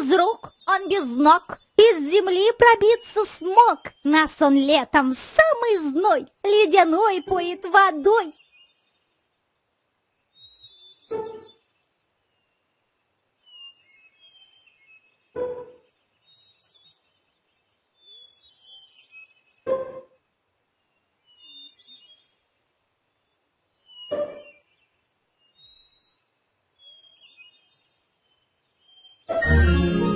Без рук, он без ног, из земли пробиться смог. Нас он летом самый зной, ледяной поет водой. Música